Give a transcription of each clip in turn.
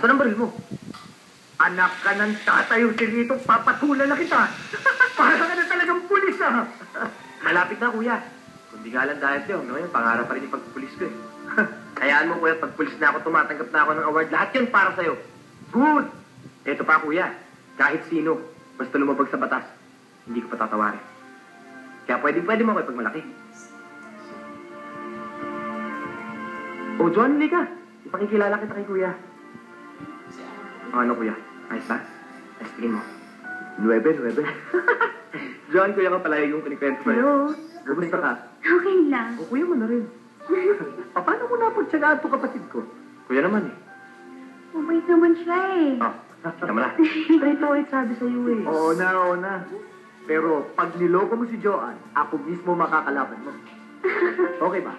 Nasaan ang baril mo? Anak ka ng tatayo si Rito, papatulan na kita. Para ka na talagang pulis, ah. Malapit na, kuya. Kung di nga lang dahil sa'yo, ngayon, pangarap pa rin yung pagpulis ko, eh. Hayaan mo, kuya, pag pulis na ako, tumatanggap na ako ng award. Lahat yun para sa'yo. Good! Ito pa, kuya. Kahit sino, basta lumabag sa batas, hindi ko patatawarin. Kaya pwede, pwede mo ako pag malaki. O, John, hindi ka. Ipakikilala kita kay kuya. Ano, kuya? Ayos ba? Ayos, tingin mo. Nuebe, nuebe. John, kuya ka pala yung kinikwento ko. Hello? Kumusta ka? Okay lang. O, kuya mo na rin. Pa- Paano mo napagtsagaan to kapatid ko? Kuya naman eh. Mabait naman siya eh. Oh, kita mo na. Straight away sabi sa'yo eh. Oo na, oo na. Pero pag niloko mo si Joanne, ako mismo makakalaban mo. Okay ba?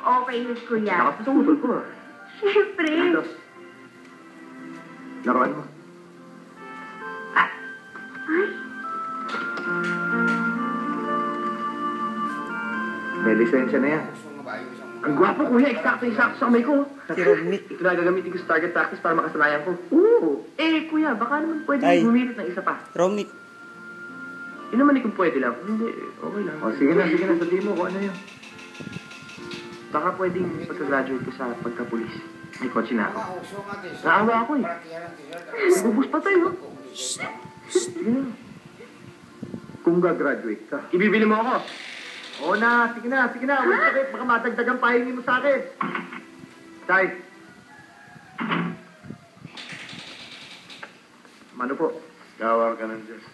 Okay, Miss Kuya. Lakas sa utol ko ah. Siyempre. Ito. Laruan mo. Ay, May lisensya na yan. Ang gwapo kuya, eksakto eksakto sa kamay ko. Si Romnick. Ito na gagamitin ko sa target practice para makasanayan ko. Oo. Eh, kuya, baka naman pwede Ay. gumilit ng isa pa. Romnick. Yun naman eh kung pwede lang. Hindi, okay lang. O, sige na, sige na. Sabihin mo kung ano yun. Baka pwedeng pagka-graduate ko sa pagka-pulis. Kotse na ako. Naawa ako eh. Bubus pa tayo. Sige na. Kung gagraduate ka. Ibibili mo ako. Oo na, sige na, sige na. Huwag sakit, baka matagdagan pahingin mo sa akin. Tay. Mano po? Gawar ka ng Diyos.